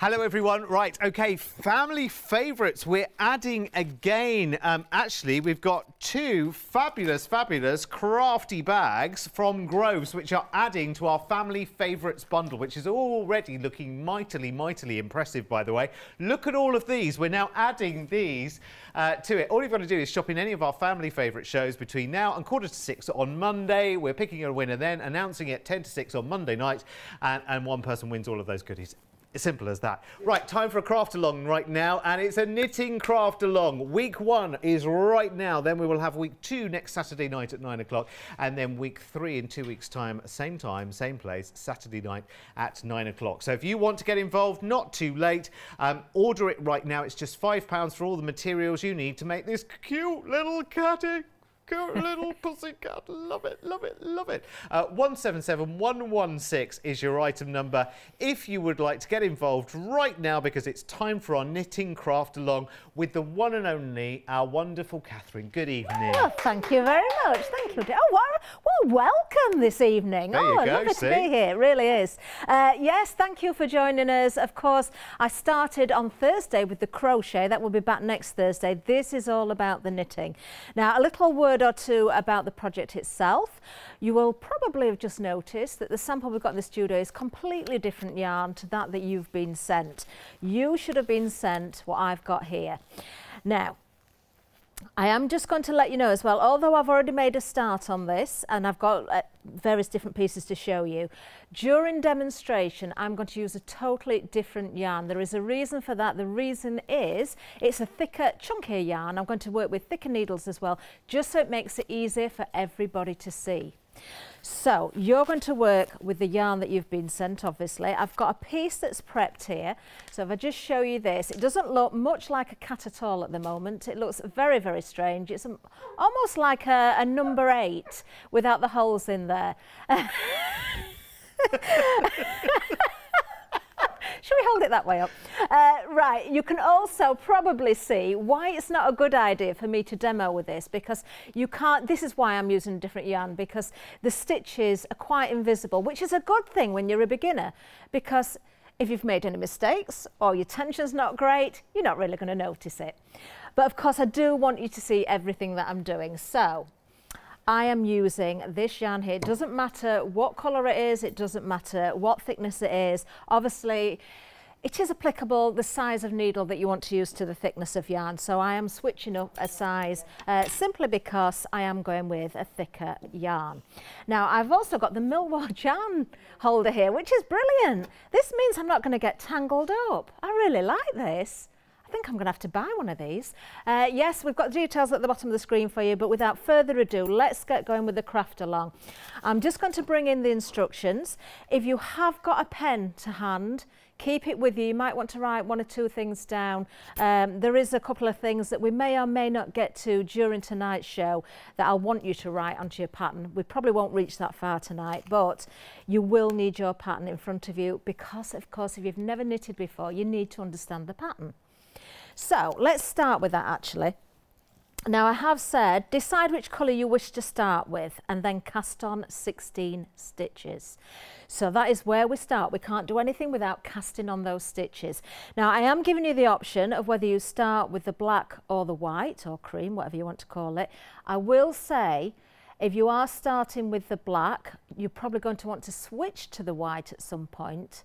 Hello, everyone. Right, okay, family favourites. We're adding again. Um, actually, we've got two fabulous, fabulous crafty bags from Groves, which are adding to our family favourites bundle, which is already looking mightily, mightily impressive, by the way. Look at all of these. We're now adding these uh, to it. All you've got to do is shop in any of our family favourite shows between now and quarter to six on Monday. We're picking a winner then, announcing it 10 to 6 on Monday night, and, and one person wins all of those goodies. As simple as that. Right, time for a craft along right now, and it's a knitting craft along. Week one is right now. Then we will have week two next Saturday night at nine o'clock, and then week three in two weeks' time, same time, same place, Saturday night at nine o'clock. So if you want to get involved, not too late, um, order it right now. It's just five pounds for all the materials you need to make this cute little cutting cute little pussycat. Love it, love it, love it. Uh, 177116 is your item number if you would like to get involved right now because it's time for our knitting craft along with the one and only, our wonderful Kathryn. Good evening. Oh, thank you very much. Thank you. Oh, well, welcome this evening. There oh, you go, lovely see? to be here. It really is. Uh, yes, thank you for joining us. Of course, I started on Thursday with the crochet. That will be back next Thursday. This is all about the knitting. Now, a little word or two about the project itself. You will probably have just noticed that the sample we've got in the studio is completely different yarn to that that you've been sent. You should have been sent what I've got here. Now, I am just going to let you know as well, although I've already made a start on this and I've got uh, various different pieces to show you, during demonstration I'm going to use a totally different yarn. There is a reason for that. The reason is it's a thicker, chunkier yarn. I'm going to work with thicker needles as well, just so it makes it easier for everybody to see. So you're going to work with the yarn that you've been sent, obviously. I've got a piece that's prepped here. So if I just show you this, it doesn't look much like a cat at all at the moment. It looks very, very strange. It's almost like a, a number eight without the holes in there. Should we hold it that way up? Uh, right, you can also probably see why it's not a good idea for me to demo with this because you can't, this is why I'm using a different yarn because the stitches are quite invisible, which is a good thing when you're a beginner because if you've made any mistakes or your tension's not great, you're not really going to notice it. But of course, I do want you to see everything that I'm doing. So I am using this yarn here. It doesn't matter what colour it is, it doesn't matter what thickness it is. Obviously, it is applicable the size of needle that you want to use to the thickness of yarn. So I am switching up a size uh, simply because I am going with a thicker yarn. Now I've also got the Milward yarn holder here, which is brilliant. This means I'm not going to get tangled up. I really like this. I think I'm going to have to buy one of these. Uh, yes, we've got details at the bottom of the screen for you, but without further ado, let's get going with the craft along. I'm just going to bring in the instructions. If you have got a pen to hand, keep it with you. You might want to write one or two things down. Um, there is a couple of things that we may or may not get to during tonight's show that I want you to write onto your pattern. We probably won't reach that far tonight, but you will need your pattern in front of you because, of course, if you've never knitted before, you need to understand the pattern. So let's start with that actually. Now I have said decide which colour you wish to start with and then cast on 16 stitches. So that is where we start. We can't do anything without casting on those stitches. Now I am giving you the option of whether you start with the black or the white or cream, whatever you want to call it. I will say if you are starting with the black, you're probably going to want to switch to the white at some point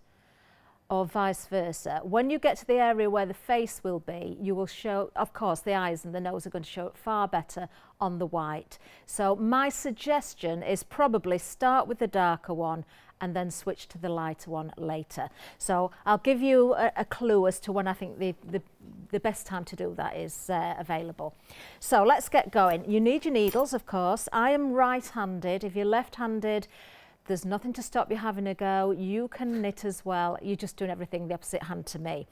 or vice versa. When you get to the area where the face will be, you will show, of course, the eyes and the nose are going to show it far better on the white. So my suggestion is probably start with the darker one and then switch to the lighter one later. So I'll give you a, a clue as to when I think the, the, the best time to do that is uh, available. So let's get going. You need your needles, of course. I am right-handed. If you're left-handed, there's nothing to stop you having a go. You can knit as well. You're just doing everything the opposite hand to me.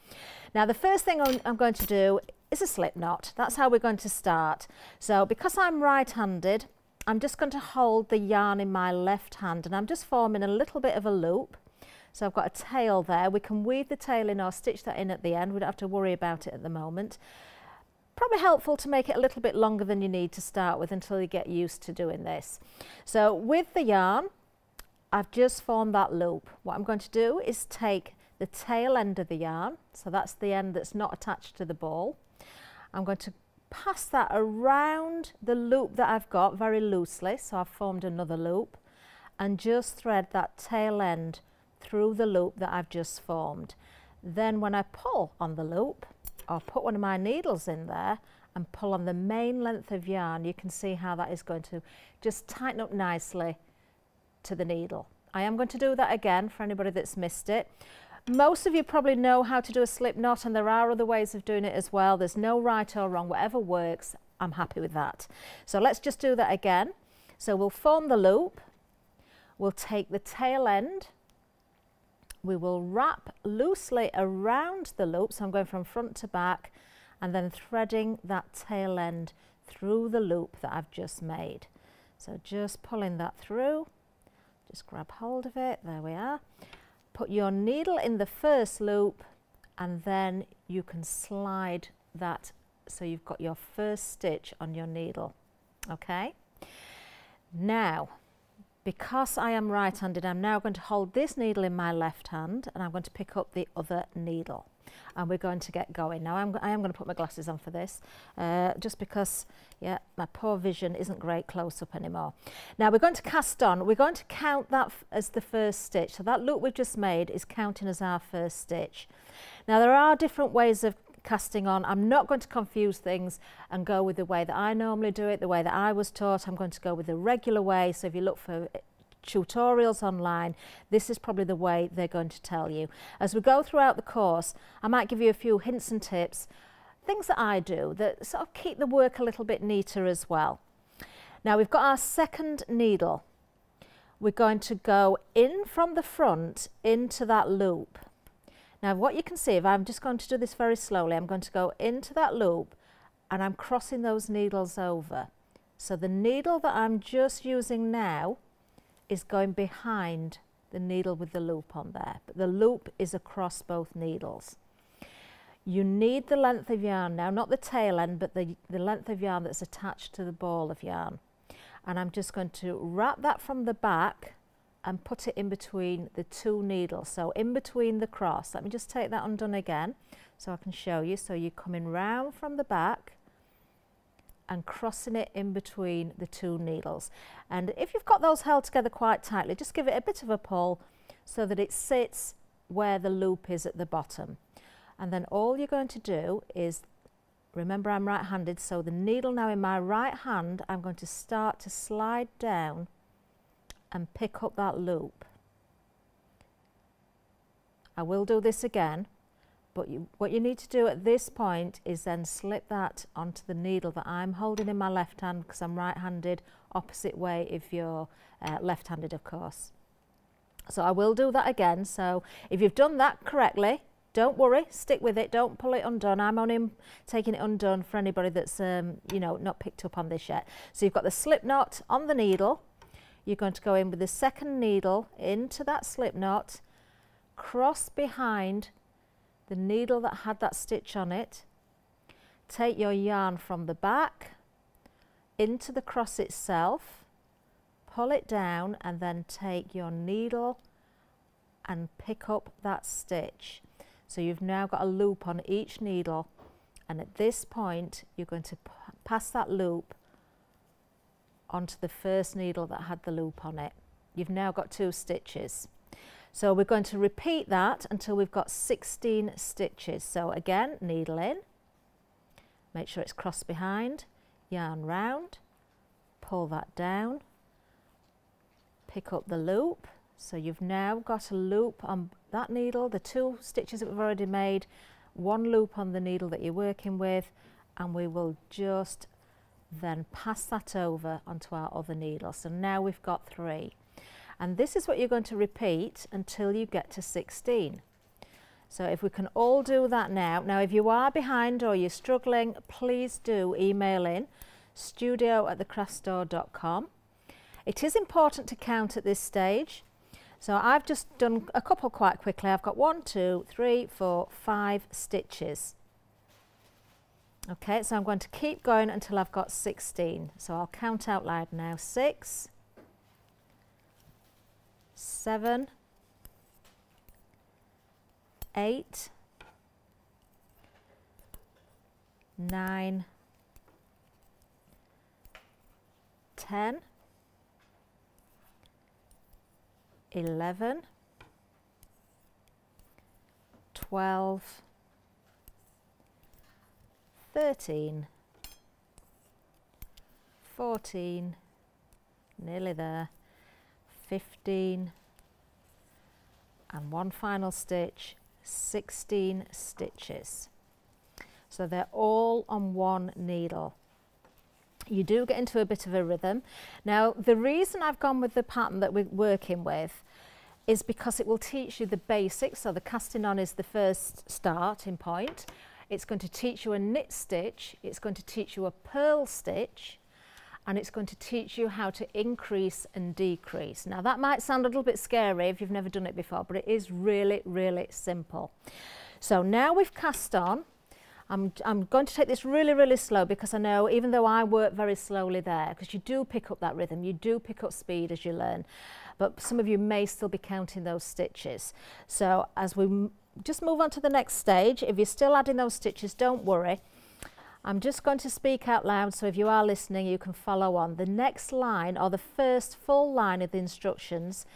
Now, the first thing I'm going to do is a slip knot. That's how we're going to start. So because I'm right-handed, I'm just going to hold the yarn in my left hand and I'm just forming a little bit of a loop. So I've got a tail there. We can weave the tail in or stitch that in at the end. We don't have to worry about it at the moment. Probably helpful to make it a little bit longer than you need to start with until you get used to doing this. So with the yarn, I've just formed that loop. What I'm going to do is take the tail end of the yarn, so that's the end that's not attached to the ball. I'm going to pass that around the loop that I've got very loosely, so I've formed another loop, and just thread that tail end through the loop that I've just formed. Then when I pull on the loop, I'll put one of my needles in there and pull on the main length of yarn, you can see how that is going to just tighten up nicely to the needle. I am going to do that again for anybody that's missed it. Most of you probably know how to do a slip knot and there are other ways of doing it as well. There's no right or wrong, whatever works, I'm happy with that. So let's just do that again. So we'll form the loop, we'll take the tail end, we will wrap loosely around the loop, so I'm going from front to back, and then threading that tail end through the loop that I've just made. So just pulling that through, just grab hold of it, there we are. Put your needle in the first loop and then you can slide that so you've got your first stitch on your needle, okay? Now, because I am right-handed, I'm now going to hold this needle in my left hand and I'm going to pick up the other needle and we're going to get going. Now, I'm, I am going to put my glasses on for this, uh, just because, yeah, my poor vision isn't great close up anymore. Now, we're going to cast on. We're going to count that as the first stitch. So that loop we've just made is counting as our first stitch. Now, there are different ways of casting on. I'm not going to confuse things and go with the way that I normally do it, the way that I was taught. I'm going to go with the regular way. So if you look for tutorials online, this is probably the way they're going to tell you. As we go throughout the course, I might give you a few hints and tips, things that I do that sort of keep the work a little bit neater as well. Now we've got our second needle. We're going to go in from the front into that loop. Now what you can see, if I'm just going to do this very slowly, I'm going to go into that loop and I'm crossing those needles over. So the needle that I'm just using now is going behind the needle with the loop on there, but the loop is across both needles. You need the length of yarn now, not the tail end, but the, the length of yarn that's attached to the ball of yarn. And I'm just going to wrap that from the back and put it in between the two needles. So in between the cross, let me just take that undone again so I can show you. So you're coming round from the back and crossing it in between the two needles. And if you've got those held together quite tightly, just give it a bit of a pull so that it sits where the loop is at the bottom. And then all you're going to do is, remember I'm right-handed, so the needle now in my right hand, I'm going to start to slide down and pick up that loop. I will do this again but you, what you need to do at this point is then slip that onto the needle that I'm holding in my left hand because I'm right-handed, opposite way if you're uh, left-handed, of course. So I will do that again. So if you've done that correctly, don't worry, stick with it, don't pull it undone. I'm only taking it undone for anybody that's, um, you know, not picked up on this yet. So you've got the slip knot on the needle. You're going to go in with the second needle into that slip knot, cross behind the needle that had that stitch on it, take your yarn from the back into the cross itself, pull it down and then take your needle and pick up that stitch. So you've now got a loop on each needle and at this point you're going to pass that loop onto the first needle that had the loop on it. You've now got two stitches. So we're going to repeat that until we've got 16 stitches. So again, needle in, make sure it's crossed behind, yarn round, pull that down, pick up the loop. So you've now got a loop on that needle, the two stitches that we've already made, one loop on the needle that you're working with, and we will just then pass that over onto our other needle. So now we've got three. And this is what you're going to repeat until you get to 16. So if we can all do that now. Now, if you are behind or you're struggling, please do email in studio at thecraftstore.com. It is important to count at this stage. So I've just done a couple quite quickly. I've got one, two, three, four, five stitches. Okay, so I'm going to keep going until I've got 16. So I'll count out loud now. Six, seven, eight, nine, ten, eleven, twelve, thirteen, fourteen, nearly there, fifteen, and one final stitch, 16 stitches. So they're all on one needle. You do get into a bit of a rhythm. Now, the reason I've gone with the pattern that we're working with is because it will teach you the basics. So the casting on is the first starting point. It's going to teach you a knit stitch. It's going to teach you a purl stitch and it's going to teach you how to increase and decrease. Now that might sound a little bit scary if you've never done it before, but it is really, really simple. So now we've cast on, I'm, I'm going to take this really, really slow because I know even though I work very slowly there, because you do pick up that rhythm, you do pick up speed as you learn, but some of you may still be counting those stitches. So as we just move on to the next stage, if you're still adding those stitches, don't worry. I'm just going to speak out loud so if you are listening you can follow on. The next line or the first full line of the instructions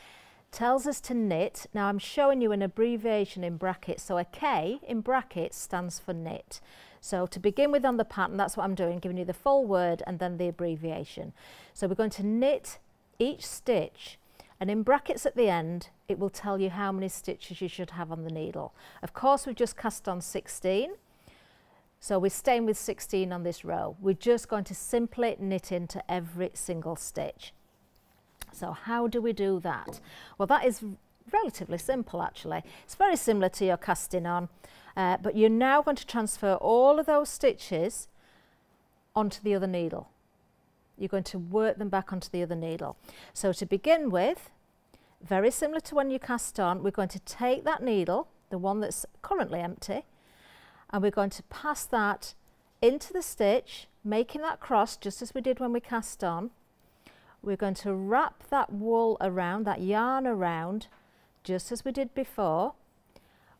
tells us to knit. Now I'm showing you an abbreviation in brackets. So a K in brackets stands for knit. So to begin with on the pattern, that's what I'm doing, giving you the full word and then the abbreviation. So we're going to knit each stitch and in brackets at the end, it will tell you how many stitches you should have on the needle. Of course, we've just cast on 16. So we're staying with 16 on this row. We're just going to simply knit into every single stitch. So how do we do that? Well, that is relatively simple actually. It's very similar to your casting on, uh, but you're now going to transfer all of those stitches onto the other needle. You're going to work them back onto the other needle. So to begin with, very similar to when you cast on, we're going to take that needle, the one that's currently empty, and we're going to pass that into the stitch, making that cross just as we did when we cast on. We're going to wrap that wool around, that yarn around, just as we did before.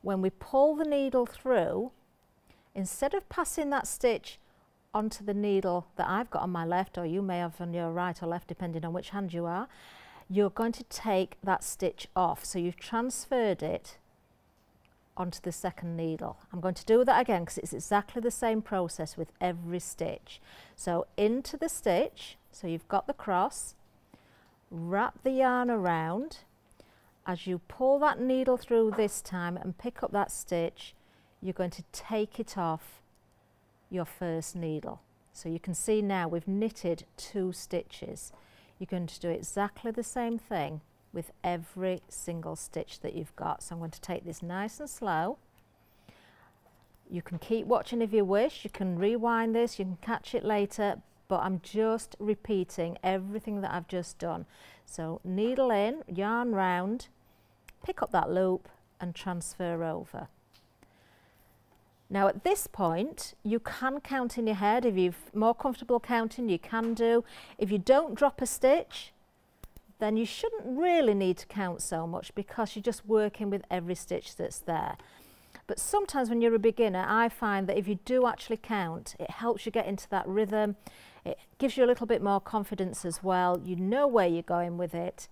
When we pull the needle through, instead of passing that stitch onto the needle that I've got on my left, or you may have on your right or left, depending on which hand you are, you're going to take that stitch off. So you've transferred it onto the second needle. I'm going to do that again because it's exactly the same process with every stitch. So into the stitch, so you've got the cross, wrap the yarn around. As you pull that needle through this time and pick up that stitch, you're going to take it off your first needle. So you can see now we've knitted two stitches. You're going to do exactly the same thing with every single stitch that you've got. So I'm going to take this nice and slow. You can keep watching if you wish, you can rewind this, you can catch it later, but I'm just repeating everything that I've just done. So needle in, yarn round, pick up that loop and transfer over. Now at this point, you can count in your head. If you're more comfortable counting, you can do. If you don't drop a stitch, then you shouldn't really need to count so much because you're just working with every stitch that's there. But sometimes when you're a beginner, I find that if you do actually count, it helps you get into that rhythm. It gives you a little bit more confidence as well. You know where you're going with it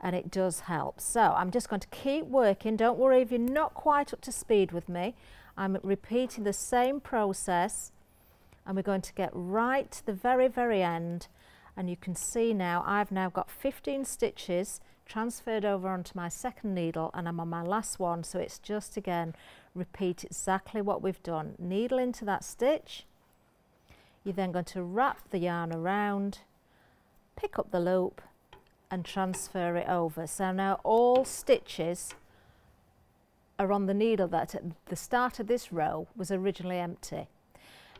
and it does help. So I'm just going to keep working. Don't worry if you're not quite up to speed with me. I'm repeating the same process and we're going to get right to the very, very end and you can see now I've now got 15 stitches transferred over onto my second needle and I'm on my last one. So it's just again repeat exactly what we've done. Needle into that stitch. You're then going to wrap the yarn around pick up the loop and transfer it over. So now all stitches are on the needle that at the start of this row was originally empty.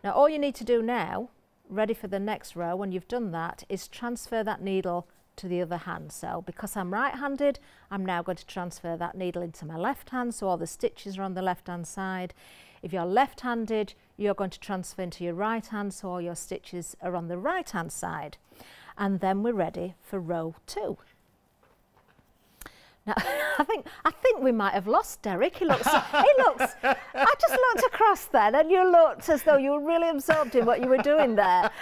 Now all you need to do now ready for the next row, when you've done that, is transfer that needle to the other hand. So because I'm right-handed, I'm now going to transfer that needle into my left hand, so all the stitches are on the left-hand side. If you're left-handed, you're going to transfer into your right hand, so all your stitches are on the right-hand side. And then we're ready for row two. Now, I think I think we might have lost Derek. He looks. he looks. I just looked across then, and you looked as though you were really absorbed in what you were doing there.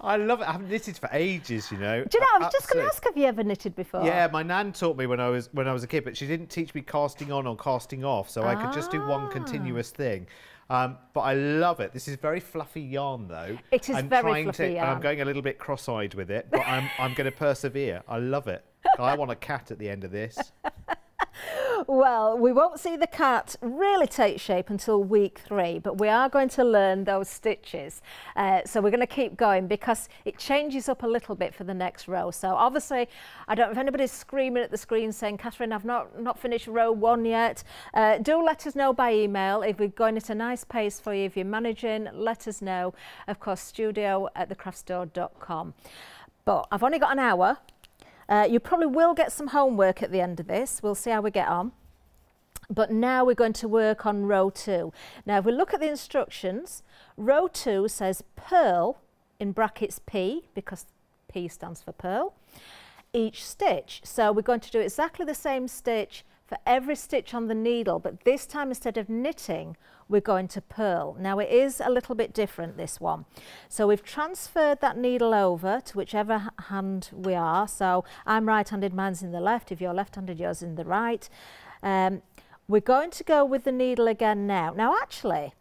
I love it. I haven't knitted for ages, you know. Do you know? I was just going to ask, have you ever knitted before? Yeah, my nan taught me when I was when I was a kid, but she didn't teach me casting on or casting off, so I could just do one Ah. continuous thing. Um, but I love it. This is very fluffy yarn, though. It is I'm very fluffy to, and I'm going a little bit cross-eyed with it, but I'm I'm going to persevere. I love it. I want a cat at the end of this. Well, we won't see the cat really take shape until week three, but we are going to learn those stitches. Uh, so we're going to keep going because it changes up a little bit for the next row. So obviously, I don't know if anybody's screaming at the screen saying, Kathryn, I've not, not finished row one yet. Uh, do let us know by email if we're going at a nice pace for you. If you're managing, let us know. Of course, studio at thecraftstore.com. But I've only got an hour. Uh, you probably will get some homework at the end of this. We'll see how we get on. But now we're going to work on row two. Now, if we look at the instructions, row two says purl in brackets P, because P stands for purl, each stitch. So we're going to do exactly the same stitch for every stitch on the needle, but this time instead of knitting, we're going to purl. Now it is a little bit different, this one. So we've transferred that needle over to whichever hand we are. So I'm right-handed, mine's in the left. If you're left-handed, yours in the right. Um, we're going to go with the needle again now. Now actually,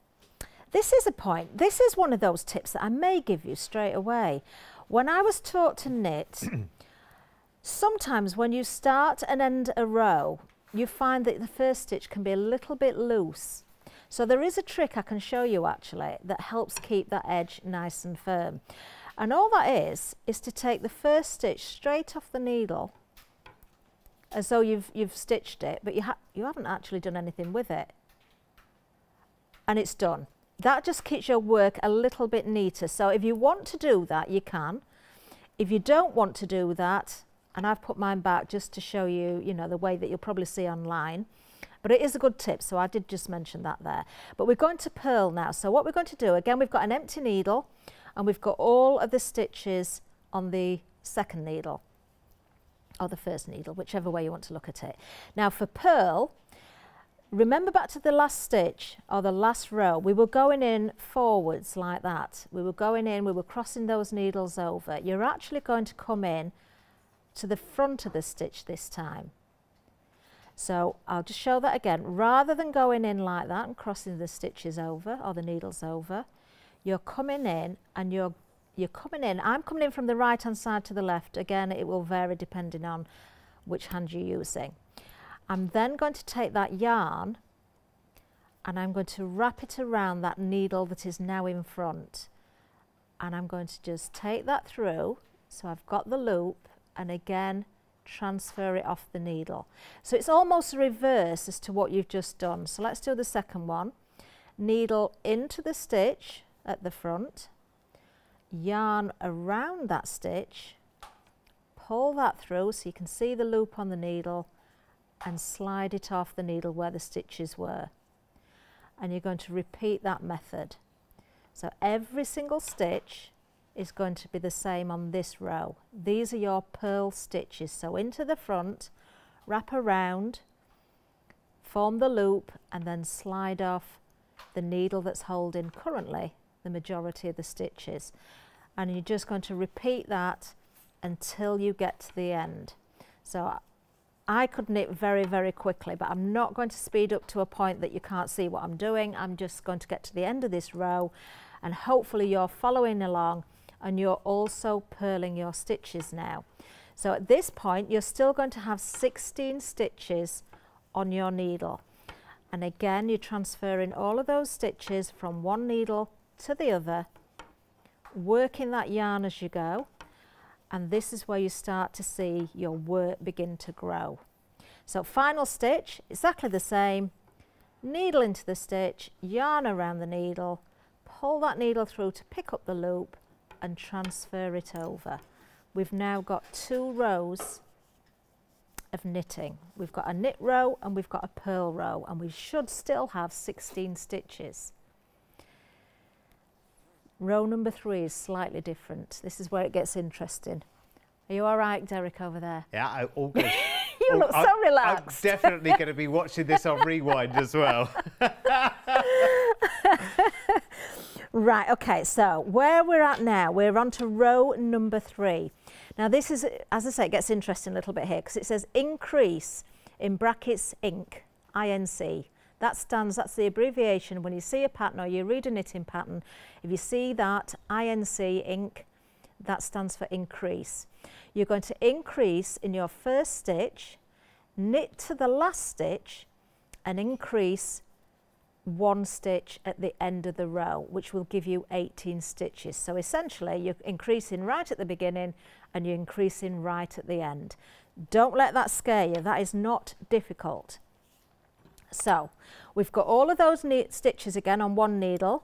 this is a point. This is one of those tips that I may give you straight away. When I was taught to knit, sometimes when you start and end a row, you find that the first stitch can be a little bit loose. So there is a trick I can show you actually that helps keep that edge nice and firm. And all that is, is to take the first stitch straight off the needle as though you've, you've stitched it, but you, ha you haven't actually done anything with it. And it's done. That just keeps your work a little bit neater. So if you want to do that, you can. If you don't want to do that, and I've put mine back just to show you, you know, the way that you'll probably see online. But it is a good tip, so I did just mention that there. But we're going to purl now. So what we're going to do, again, we've got an empty needle and we've got all of the stitches on the second needle or the first needle, whichever way you want to look at it. Now for purl, remember back to the last stitch or the last row, we were going in forwards like that. We were going in, we were crossing those needles over. You're actually going to come in to the front of the stitch this time. So I'll just show that again. Rather than going in like that and crossing the stitches over or the needles over, you're coming in and you're you're coming in. I'm coming in from the right hand side to the left. Again, it will vary depending on which hand you're using. I'm then going to take that yarn and I'm going to wrap it around that needle that is now in front. And I'm going to just take that through. So I've got the loop and again transfer it off the needle. So it's almost reverse as to what you've just done. So let's do the second one. Needle into the stitch at the front, yarn around that stitch, pull that through so you can see the loop on the needle and slide it off the needle where the stitches were. And you're going to repeat that method. So every single stitch is going to be the same on this row. These are your purl stitches. So into the front, wrap around, form the loop and then slide off the needle that's holding currently the majority of the stitches. And you're just going to repeat that until you get to the end. So I could knit very, very quickly, but I'm not going to speed up to a point that you can't see what I'm doing. I'm just going to get to the end of this row and hopefully you're following along and you're also purling your stitches now. So at this point, you're still going to have 16 stitches on your needle. And again, you're transferring all of those stitches from one needle to the other, working that yarn as you go. And this is where you start to see your work begin to grow. So final stitch, exactly the same. Needle into the stitch, yarn around the needle, pull that needle through to pick up the loop and transfer it over. We've now got two rows of knitting. We've got a knit row and we've got a purl row and we should still have 16 stitches. Row number three is slightly different. This is where it gets interesting. Are you all right, Derek, over there? Yeah, I, all good. you All- look oh, so I'm- relaxed. I'm definitely going to be watching this on rewind as well. Right, okay, so where we're at now, we're on to row number three. Now this is, as I say, it gets interesting a little bit here because it says increase in brackets inc, INC. That stands, that's the abbreviation when you see a pattern or you read a knitting pattern, if you see that INC, inc, that stands for increase. You're going to increase in your first stitch, knit to the last stitch and increase one stitch at the end of the row, which will give you 18 stitches. So essentially you're increasing right at the beginning and you're increasing right at the end. Don't let that scare you, that is not difficult. So we've got all of those neat stitches again on one needle.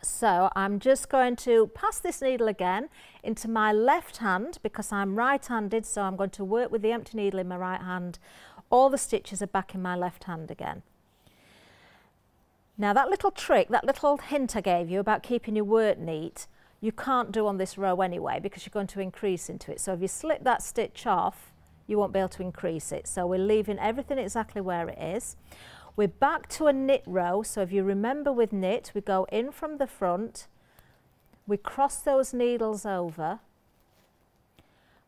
So I'm just going to pass this needle again into my left hand because I'm right-handed, so I'm going to work with the empty needle in my right hand. All the stitches are back in my left hand again. Now that little trick, that little hint I gave you about keeping your work neat, you can't do on this row anyway because you're going to increase into it. So if you slip that stitch off, you won't be able to increase it. So we're leaving everything exactly where it is. We're back to a knit row. So if you remember with knit, we go in from the front, we cross those needles over,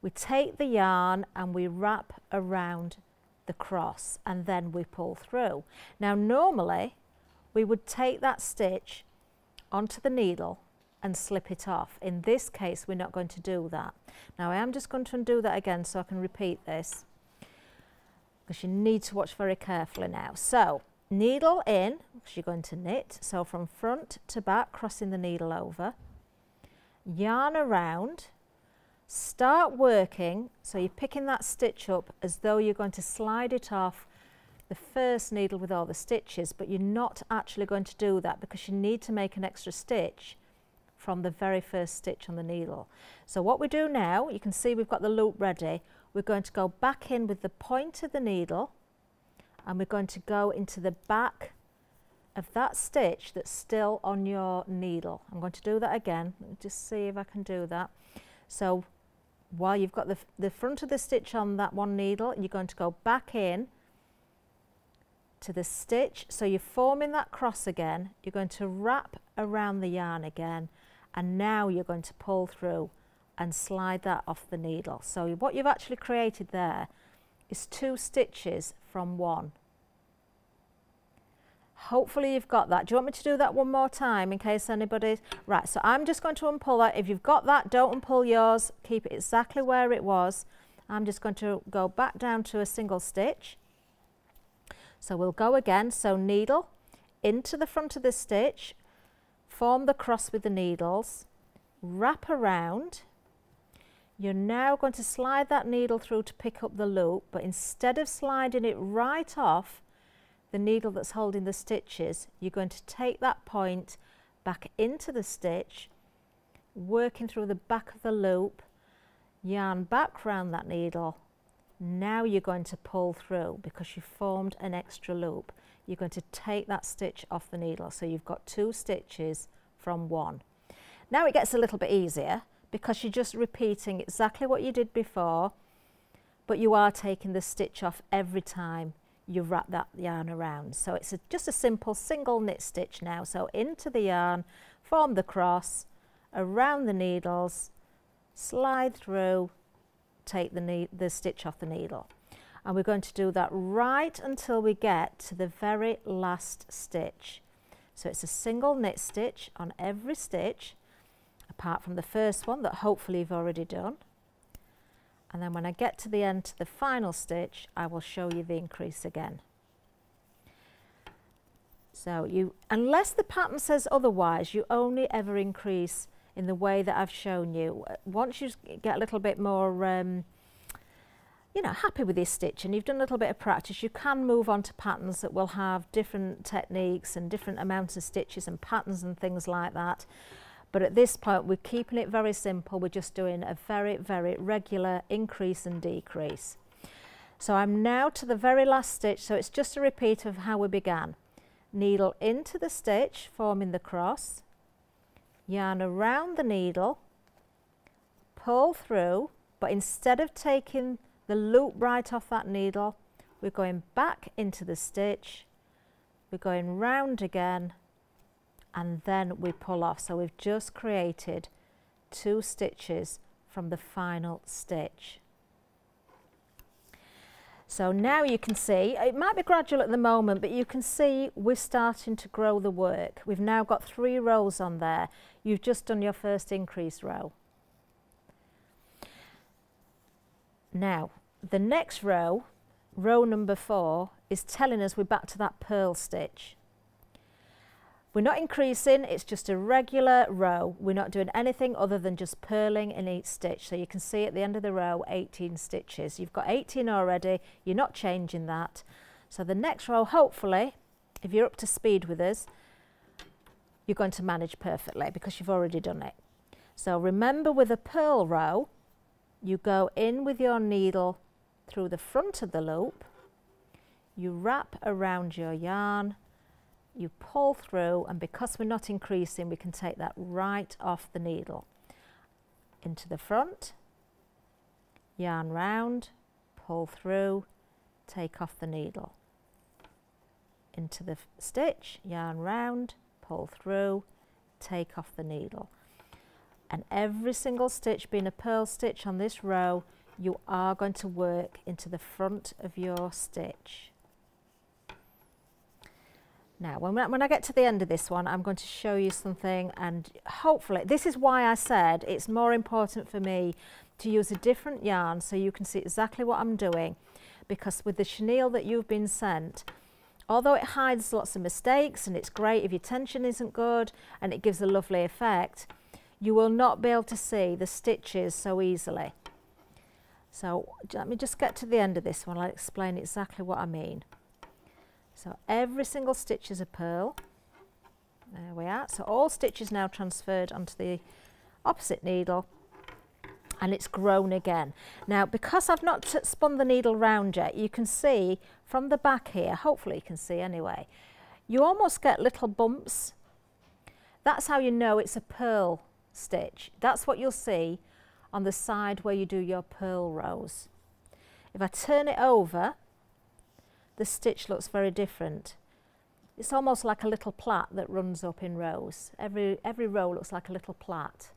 we take the yarn and we wrap around the cross and then we pull through. Now normally we would take that stitch onto the needle and slip it off. In this case, we're not going to do that. Now I am just going to undo that again so I can repeat this because you need to watch very carefully now. So needle in, because you're going to knit, so from front to back, crossing the needle over, yarn around, start working, so you're picking that stitch up as though you're going to slide it off the first needle with all the stitches, but you're not actually going to do that because you need to make an extra stitch from the very first stitch on the needle. So what we do now, you can see we've got the loop ready. We're going to go back in with the point of the needle and we're going to go into the back of that stitch that's still on your needle. I'm going to do that again, Let me just see if I can do that. So while you've got the, the front of the stitch on that one needle, you're going to go back in to the stitch. So you're forming that cross again. You're going to wrap around the yarn again and now you're going to pull through and slide that off the needle. So what you've actually created there is two stitches from one. Hopefully you've got that. Do you want me to do that one more time in case anybody... Right, so I'm just going to unpull that. If you've got that, don't unpull yours. Keep it exactly where it was. I'm just going to go back down to a single stitch. So we'll go again. So needle into the front of the stitch, form the cross with the needles, wrap around. You're now going to slide that needle through to pick up the loop, but instead of sliding it right off the needle that's holding the stitches, you're going to take that point back into the stitch, working through the back of the loop, yarn back round that needle. Now you're going to pull through because you formed an extra loop. You're going to take that stitch off the needle. So you've got two stitches from one. Now it gets a little bit easier because you're just repeating exactly what you did before, but you are taking the stitch off every time you wrap that yarn around. So it's a, just a simple single knit stitch now. So into the yarn, form the cross, around the needles, slide through, take the, the stitch off the needle. And we're going to do that right until we get to the very last stitch. So it's a single knit stitch on every stitch, apart from the first one that hopefully you've already done. And then when I get to the end to the final stitch, I will show you the increase again. So you, unless the pattern says otherwise, you only ever increase in the way that I've shown you. Once you get a little bit more, um, you know, happy with this stitch and you've done a little bit of practice, you can move on to patterns that will have different techniques and different amounts of stitches and patterns and things like that. But at this point, we're keeping it very simple. We're just doing a very, very regular increase and decrease. So I'm now to the very last stitch. So it's just a repeat of how we began. Needle into the stitch, forming the cross. Yarn around the needle. pull through, but instead of taking the loop right off that needle, we're going back into the stitch, we're going round again, and then we pull off. So we've just created two stitches from the final stitch. So now you can see, it might be gradual at the moment, but you can see we're starting to grow the work. We've now got three rows on there. You've just done your first increase row. Now, the next row, row number four, is telling us we're back to that purl stitch. We're not increasing, it's just a regular row. We're not doing anything other than just purling in each stitch. So you can see at the end of the row, 18 stitches. You've got 18 already, you're not changing that. So the next row, hopefully, if you're up to speed with us, you're going to manage perfectly because you've already done it. So remember with a purl row, you go in with your needle through the front of the loop, you wrap around your yarn, you pull through and because we're not increasing we can take that right off the needle. Into the front yarn round pull through take off the needle. Into the stitch yarn round pull through take off the needle. And every single stitch being a purl stitch on this row you are going to work into the front of your stitch now, when, when I get to the end of this one, I'm going to show you something and hopefully, this is why I said it's more important for me to use a different yarn so you can see exactly what I'm doing. Because with the chenille that you've been sent, although it hides lots of mistakes and it's great if your tension isn't good and it gives a lovely effect, you will not be able to see the stitches so easily. So let me just get to the end of this one, I'll explain exactly what I mean. So every single stitch is a purl. There we are. So all stitches now transferred onto the opposite needle and it's grown again. Now because I've not spun the needle round yet, you can see from the back here, hopefully you can see anyway, you almost get little bumps. That's how you know it's a purl stitch. That's what you'll see on the side where you do your purl rows. If I turn it over, the stitch looks very different. It's almost like a little plait that runs up in rows. Every, every row looks like a little plait,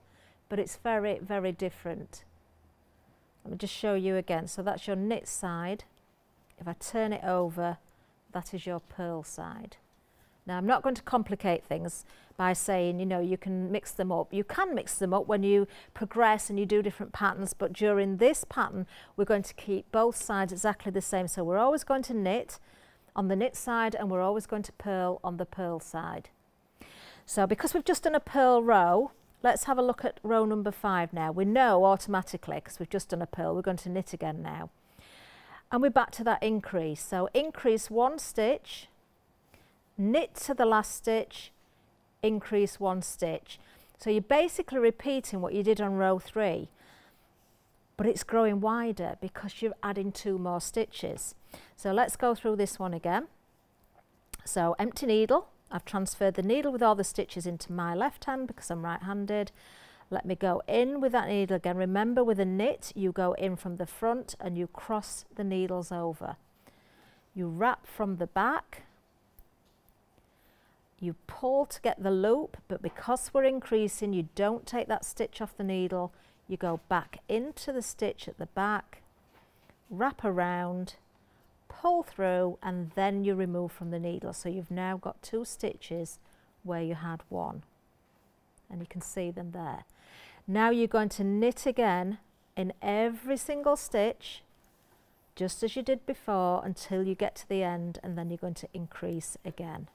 but it's very, very different. Let me just show you again. So that's your knit side. If I turn it over, that is your purl side. Now I'm not going to complicate things by saying, you know, you can mix them up. You can mix them up when you progress and you do different patterns, but during this pattern, we're going to keep both sides exactly the same. So we're always going to knit on the knit side and we're always going to purl on the purl side. So because we've just done a purl row, let's have a look at row number five now. We know automatically, because we've just done a purl, we're going to knit again now. And we're back to that increase. So increase one stitch, knit to the last stitch, increase one stitch. So you're basically repeating what you did on row three, but it's growing wider because you're adding two more stitches. So let's go through this one again. So empty needle, I've transferred the needle with all the stitches into my left hand because I'm right-handed. Let me go in with that needle again. Remember with a knit, you go in from the front and you cross the needles over. You wrap from the back you pull to get the loop, but because we're increasing, you don't take that stitch off the needle. You go back into the stitch at the back, wrap around, pull through, and then you remove from the needle. So you've now got two stitches where you had one. And you can see them there. Now you're going to knit again in every single stitch, just as you did before, until you get to the end, and then you're going to increase again.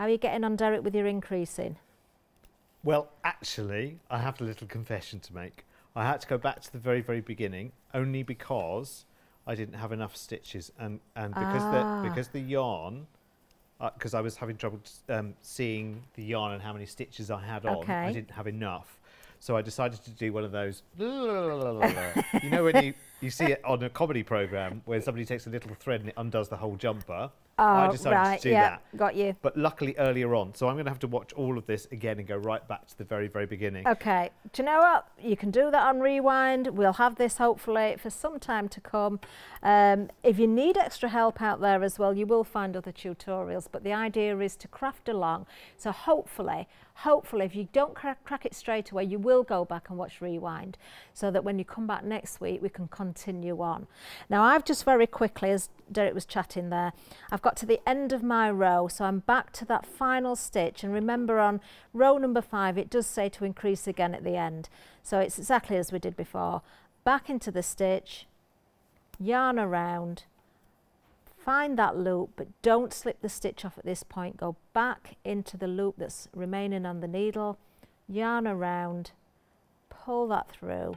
How are you getting on, Derek, with your increasing? Well, actually, I have a little confession to make. I had to go back to the very, very beginning only because I didn't have enough stitches, and and because ah. the because the yarn, because uh, I was having trouble um, seeing the yarn and how many stitches I had on, I didn't have enough. So I decided to do one of those. you know when you, you see it on a comedy program where somebody takes a little thread and it undoes the whole jumper. I Oh, decided right, to do yeah, that. got you. But luckily earlier on, so I'm going to have to watch all of this again and go right back to the very, very beginning. Okay, do you know what? You can do that on rewind. We'll have this hopefully for some time to come. Um, if you need extra help out there as well, you will find other tutorials. But the idea is to craft along. So hopefully, hopefully, if you don't crack, it straight away, you will go back and watch rewind, so that when you come back next week, we can continue on. Now, I've just very quickly, as Derek was chatting there, I've got to the end of my row, so I'm back to that final stitch. And remember, on row number five, it does say to increase again at the end. So it's exactly as we did before. Back into the stitch, yarn around, find that loop, but don't slip the stitch off at this point. Go back into the loop that's remaining on the needle, yarn around, pull that through,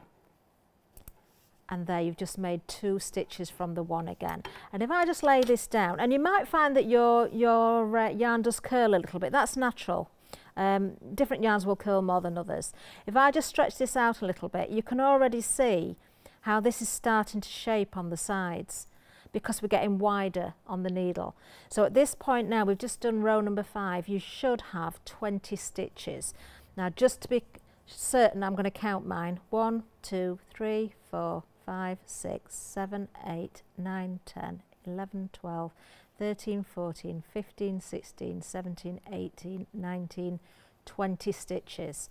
and there you've just made two stitches from the one again. And if I just lay this down, and you might find that your, your uh, yarn does curl a little bit, that's natural. Um, different yarns will curl more than others. If I just stretch this out a little bit, you can already see how this is starting to shape on the sides because we're getting wider on the needle. So at this point now, we've just done row number five, you should have 20 stitches. Now just to be certain, I'm going to count mine. One, two, three, four, five, six, seven, eight, nine, 10, 11, 12, 13, 14, 15, 16, 17, 18, 19, 20 stitches.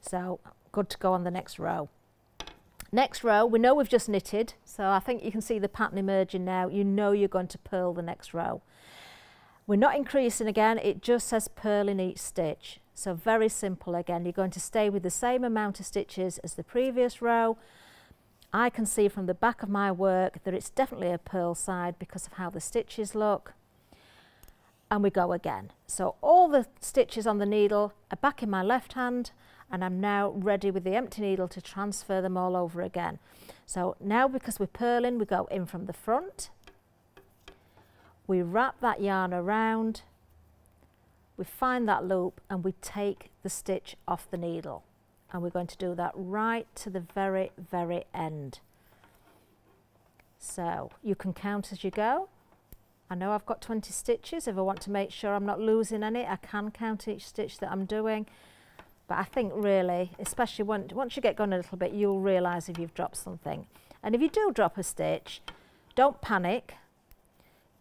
So good to go on the next row. Next row, we know we've just knitted, so I think you can see the pattern emerging now. You know you're going to purl the next row. We're not increasing again, it just says purl in each stitch. So very simple again, you're going to stay with the same amount of stitches as the previous row. I can see from the back of my work that it's definitely a purl side because of how the stitches look. And we go again. So all the stitches on the needle are back in my left hand and I'm now ready with the empty needle to transfer them all over again. So now because we're purling, we go in from the front, we wrap that yarn around, we find that loop and we take the stitch off the needle. And we're going to do that right to the very, very end. So you can count as you go. I know I've got 20 stitches. If I want to make sure I'm not losing any, I can count each stitch that I'm doing. But I think really, especially when, once you get going a little bit, you'll realise if you've dropped something. And if you do drop a stitch, don't panic.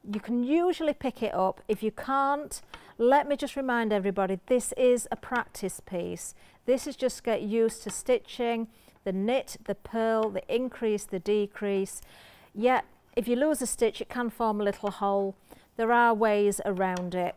You can usually pick it up. If you can't, let me just remind everybody, this is a practice piece. This is just get used to stitching, the knit, the purl, the increase, the decrease. Yet, if you lose a stitch, it can form a little hole. There are ways around it.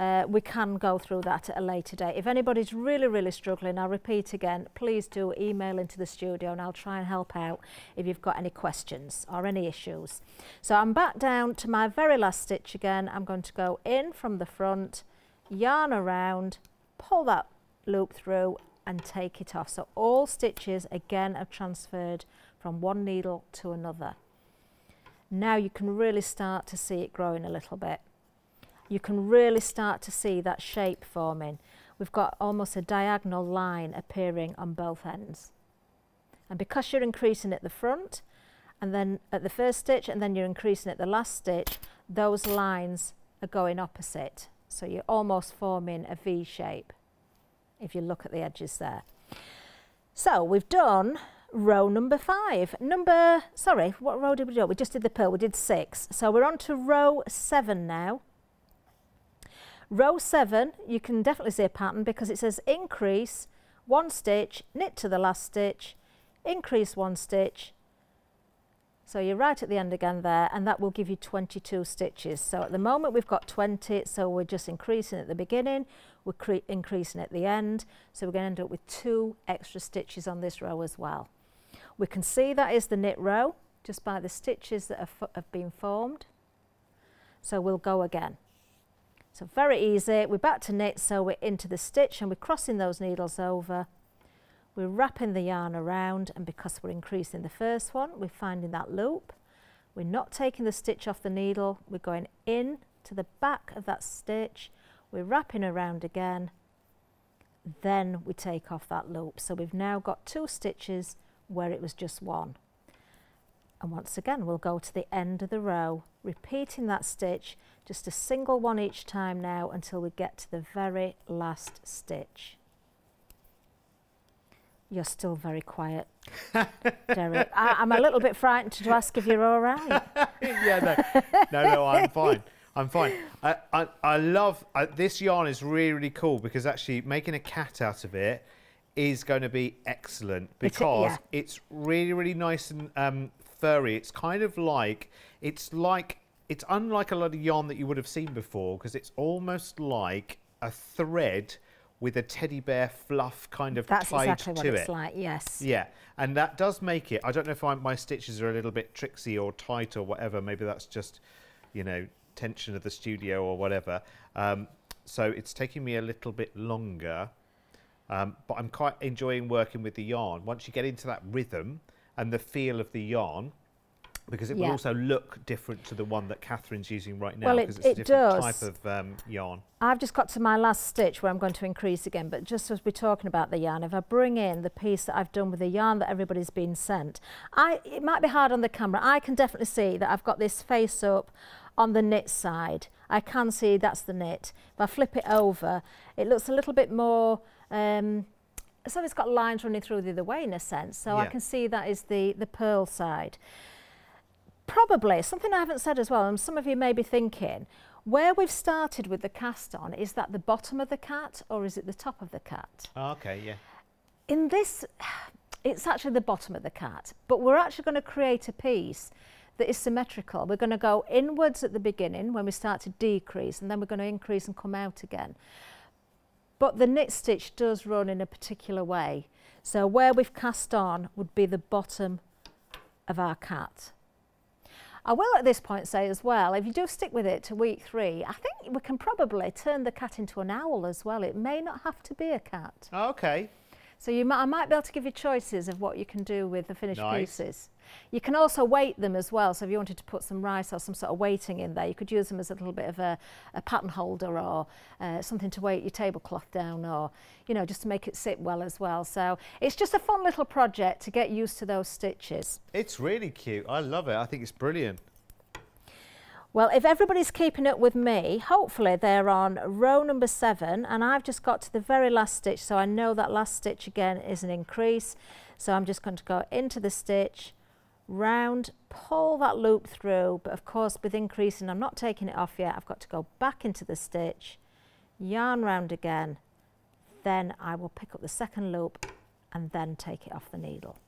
Uh, we can go through that at a later date. If anybody's really, really struggling, I'll repeat again, please do email into the studio and I'll try and help out if you've got any questions or any issues. So I'm back down to my very last stitch again. I'm going to go in from the front, yarn around, pull that loop through and take it off. So all stitches again are transferred from one needle to another. Now you can really start to see it growing a little bit you can really start to see that shape forming. We've got almost a diagonal line appearing on both ends. And because you're increasing at the front, and then at the first stitch, and then you're increasing at the last stitch, those lines are going opposite. So you're almost forming a V shape, if you look at the edges there. So we've done row number five. Number, sorry, what row did we do? We just did the purl, we did six. So we're on to row seven now. Row 7, you can definitely see a pattern because it says increase one stitch, knit to the last stitch, increase one stitch. So you're right at the end again there and that will give you 22 stitches. So at the moment we've got 20, so we're just increasing at the beginning, we're increasing at the end. So we're going to end up with two extra stitches on this row as well. We can see that is the knit row just by the stitches that have, have been formed. So we'll go again. So very easy, we're back to knit, so we're into the stitch and we're crossing those needles over. We're wrapping the yarn around and because we're increasing the first one, we're finding that loop. We're not taking the stitch off the needle, we're going in to the back of that stitch, we're wrapping around again, then we take off that loop. So we've now got two stitches where it was just one. And once again, we'll go to the end of the row, repeating that stitch, just a single one each time now until we get to the very last stitch. You're still very quiet, Derek. I, am a little bit frightened to ask if you're all right. yeah, no, no, no, I'm fine. I'm fine. I, I, I love uh, this yarn is really, really cool because actually making a cat out of it is going to be excellent because yeah. it's really, really nice and um, furry. It's kind of like it's like it's unlike a lot of yarn that you would have seen before because it's almost like a thread with a teddy bear fluff kind of That's tied exactly to what it. it's like, yes. Yeah, and that does make it. I don't know if I'm, my stitches are a little bit tricksy or tight or whatever. Maybe that's just, you know, tension of the studio or whatever. Um, so it's taking me a little bit longer, um, but I'm quite enjoying working with the yarn. Once you get into that rhythm and the feel of the yarn, because it yeah. will also look different to the one that Kathryn's using right now because well, it, it's a different does. type of um, yarn. I've just got to my last stitch where I'm going to increase again, but just as we're talking about the yarn, if I bring in the piece that I've done with the yarn that everybody's been sent, I, it might be hard on the camera. I can definitely see that I've got this face up on the knit side. I can see that's the knit. If I flip it over, it looks a little bit more, um, so it's got lines running through the other way in a sense. So yeah. I can see that is the, the purl side. Probably, something I haven't said as well, and some of you may be thinking, where we've started with the cast on, is that the bottom of the cat or is it the top of the cat? Oh, okay, yeah. In this, it's actually the bottom of the cat, but we're actually going to create a piece that is symmetrical. We're going to go inwards at the beginning when we start to decrease and then we're going to increase and come out again. But the knit stitch does run in a particular way. So where we've cast on would be the bottom of our cat. I will at this point say as well, if you do stick with it to week three, I think we can probably turn the cat into an owl as well. It may not have to be a cat. Okay. So you might, I might be able to give you choices of what you can do with the finished nice. pieces. You can also weight them as well. So if you wanted to put some rice or some sort of weighting in there, you could use them as a little bit of a, a pattern holder or uh, something to weight your tablecloth down or, you know, just to make it sit well as well. So it's just a fun little project to get used to those stitches. It's really cute. I love it. I think it's brilliant. Well, if everybody's keeping up with me, hopefully they're on row number seven and I've just got to the very last stitch. So I know that last stitch again is an increase. So I'm just going to go into the stitch, round, pull that loop through. But of course, with increasing, I'm not taking it off yet. I've got to go back into the stitch, yarn round again. Then I will pick up the second loop and then take it off the needle.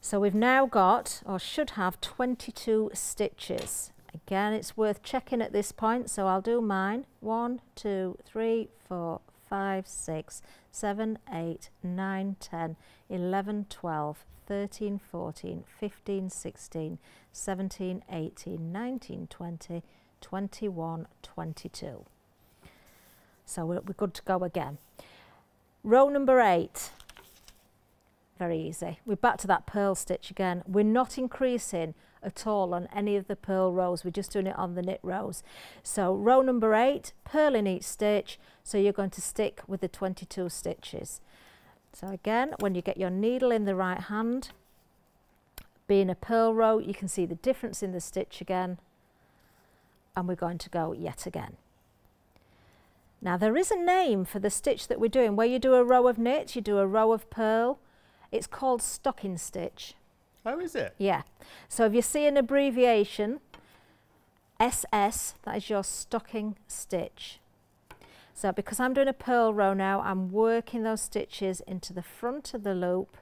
So we've now got, or should have, 22 stitches. Again, it's worth checking at this point, so I'll do mine. 1, 2, 3, 4, 5, 6, 7, 8, 9, 10, 11, 12, 13, 14, 15, 16, 17, 18, 19, 20, 21, 22. So we're, we're good to go again. Row number 8 very easy. We're back to that purl stitch again. We're not increasing at all on any of the purl rows. We're just doing it on the knit rows. So row number eight, purl in each stitch. So you're going to stick with the 22 stitches. So again, when you get your needle in the right hand, being a purl row, you can see the difference in the stitch again. And we're going to go yet again. Now there is a name for the stitch that we're doing. Where you do a row of knit, you do a row of purl. It's called stocking stitch. Oh, is it? Yeah. So if you see an abbreviation, SS, that is your stocking stitch. So because I'm doing a purl row now, I'm working those stitches into the front of the loop,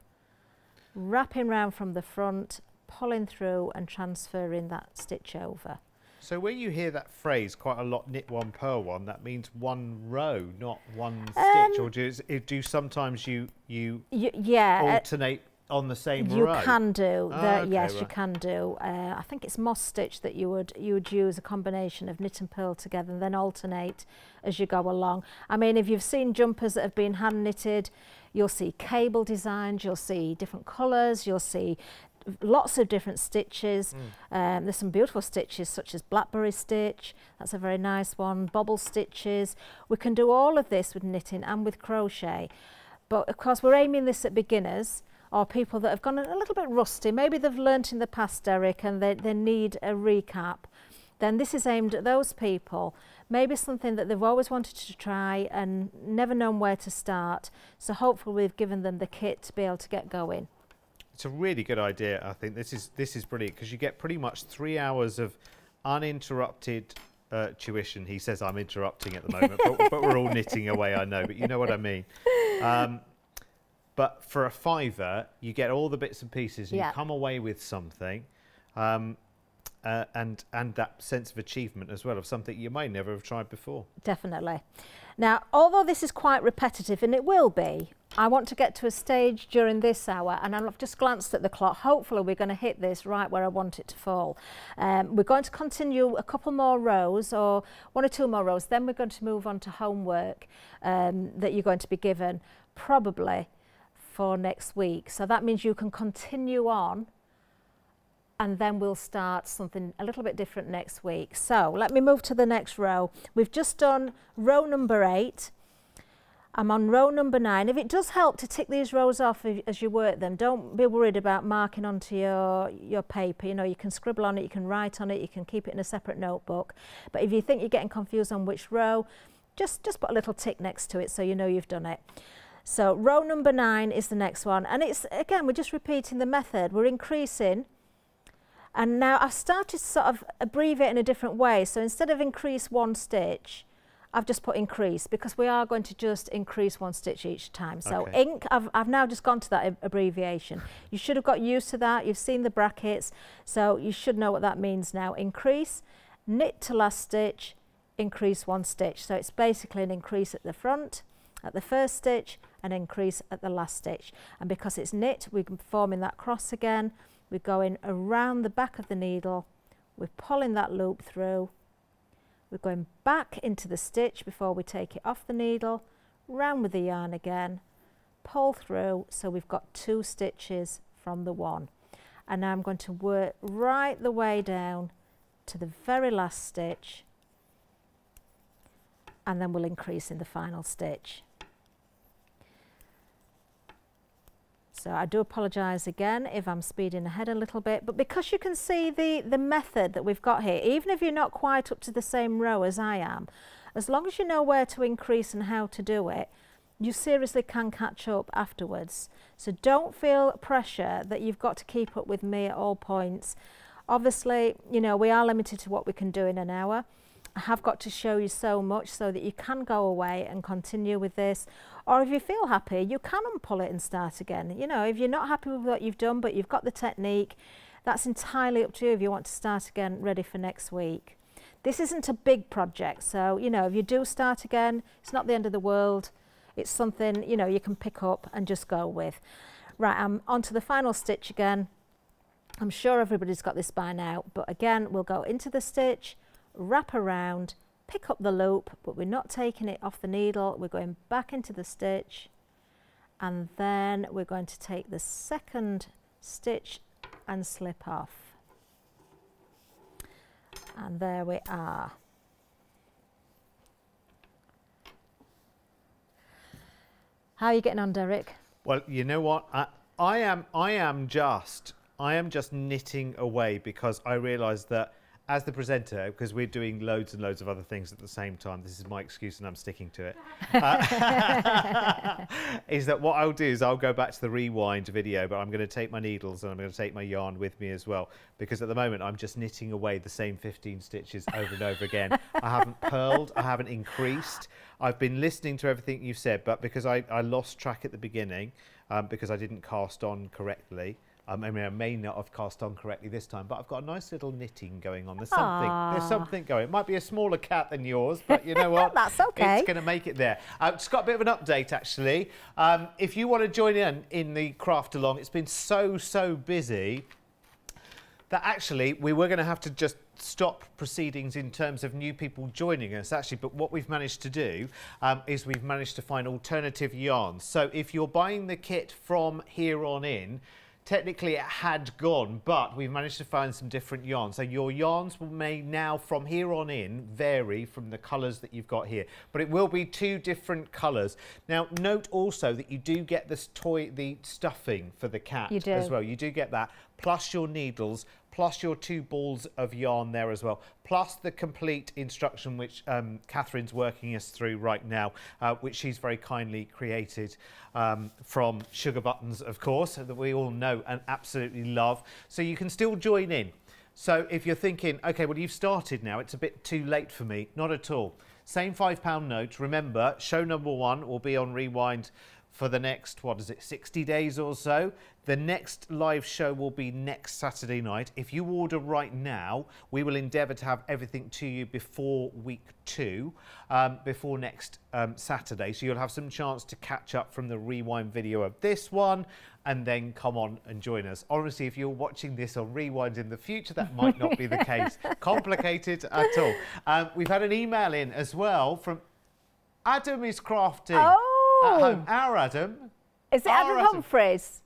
wrapping round from the front, pulling through and transferring that stitch over. So when you hear that phrase quite a lot, knit one, purl one, that means one row, not one um, stitch, or do, do sometimes you you yeah uh, alternate on the same you row? You can do. Oh, the, okay, yes, right. you can do. Uh, I think it's moss stitch that you would you would use a combination of knit and purl together and then alternate as you go along. I mean, if you've seen jumpers that have been hand knitted, you'll see cable designs, you'll see different colours, you'll see lots of different stitches. Mm. Um, there's some beautiful stitches such as blackberry stitch. That's a very nice one. Bobble stitches. We can do all of this with knitting and with crochet. But of course, we're aiming this at beginners or people that have gone a little bit rusty, maybe they've learnt in the past, Derek, and they, they need a recap, then this is aimed at those people. Maybe something that they've always wanted to try and never known where to start. So hopefully we've given them the kit to be able to get going. It's a really good idea. I think this is this is brilliant because you get pretty much three hours of uninterrupted uh, tuition. He says I'm interrupting at the moment, but, but, we're all knitting away. I know, but you know what I mean. Um, but for a fiver, you get all the bits and pieces, and yeah. you come away with something. Um, uh, and and that sense of achievement as well of something you may never have tried before. Definitely. Now, although this is quite repetitive, and it will be, I want to get to a stage during this hour, and I've just glanced at the clock. Hopefully, we're going to hit this right where I want it to fall. Um, we're going to continue a couple more rows, or one or two more rows. Then we're going to move on to homework um, that you're going to be given, probably for next week. So that means you can continue on and then we'll start something a little bit different next week. So let me move to the next row. We've just done row number eight. I'm on row number nine. If it does help to tick these rows off as you work them, don't be worried about marking onto your, your paper. You know, you can scribble on it, you can write on it, you can keep it in a separate notebook. But if you think you're getting confused on which row, just, just put a little tick next to it so you know you've done it. So row number nine is the next one. And it's, again, we're just repeating the method. We're increasing and now I've started to sort of abbreviate in a different way. So instead of increase one stitch, I've just put increase because we are going to just increase one stitch each time. So okay. ink, I've, I've now just gone to that abbreviation. You should have got used to that. You've seen the brackets, so you should know what that means now. Increase, knit to last stitch, increase one stitch. So it's basically an increase at the front, at the first stitch, and increase at the last stitch. And because it's knit, we're forming that cross again. We're going around the back of the needle, we're pulling that loop through, we're going back into the stitch before we take it off the needle, round with the yarn again, pull through so we've got two stitches from the one. And now I'm going to work right the way down to the very last stitch and then we'll increase in the final stitch. So I do apologise again if I'm speeding ahead a little bit, but because you can see the, the method that we've got here, even if you're not quite up to the same row as I am, as long as you know where to increase and how to do it, you seriously can catch up afterwards. So don't feel pressure that you've got to keep up with me at all points. Obviously, you know, we are limited to what we can do in an hour. I have got to show you so much so that you can go away and continue with this. Or if you feel happy, you can unpull it and start again. You know, if you're not happy with what you've done, but you've got the technique, that's entirely up to you if you want to start again ready for next week. This isn't a big project, so, you know, if you do start again, it's not the end of the world. It's something, you know, you can pick up and just go with. Right, I'm on to the final stitch again. I'm sure everybody's got this by now, but again, we'll go into the stitch, wrap around, pick up the loop, but we're not taking it off the needle. We're going back into the stitch and then we're going to take the second stitch and slip off. And there we are. How are you getting on, Derek? Well, you know what? I, I am I am just I am just knitting away because I realise that as the presenter, because we're doing loads and loads of other things at the same time, this is my excuse and I'm sticking to it. Uh, is that what I'll do is I'll go back to the rewind video, but I'm going to take my needles and I'm going to take my yarn with me as well, because at the moment I'm just knitting away the same 15 stitches over and over again. I haven't purled, I haven't increased. I've been listening to everything you've said, but because I, I lost track at the beginning, um, because I didn't cast on correctly, um, I mean, I may not have cast on correctly this time, but I've got a nice little knitting going on. There's something. There's something going. It might be a smaller cat than yours, but you know what? That's okay. It's going to make it there. I've just got a bit of an update, actually. Um, if you want to join in in the craft along, it's been so so busy that actually we were going to have to just stop proceedings in terms of new people joining us actually but what we've managed to do um, is we've managed to find alternative yarns so if you're buying the kit from here on in technically it had gone, but we've managed to find some different yarns. So your yarns will may now, from here on in, vary from the colours that you've got here. But it will be two different colours. Now, note also that you do get this toy, the stuffing for the cat as well. You do get that, plus your needles, plus your two balls of yarn there as well, plus the complete instruction which um, Kathryn's working us through right now, uh, which she's very kindly created um, from Sugar Buttons, of course, that we all know and absolutely love. So you can still join in. So if you're thinking, okay, well, you've started now, it's a bit too late for me, not at all. Same £5 note. Remember, show number one will be on Rewind for the next, what is it, 60 days or so. The next live show will be next Saturday night. If you order right now, we will endeavour to have everything to you before week two, um, before next um, Saturday. So you'll have some chance to catch up from the rewind video of this one and then come on and join us. Honestly, if you're watching this on rewind in the future, that might not be the case. Complicated at all. Um, we've had an email in as well from Adam is crafting. Oh at home. Our Adam. Is it Our Adam, Humphreys?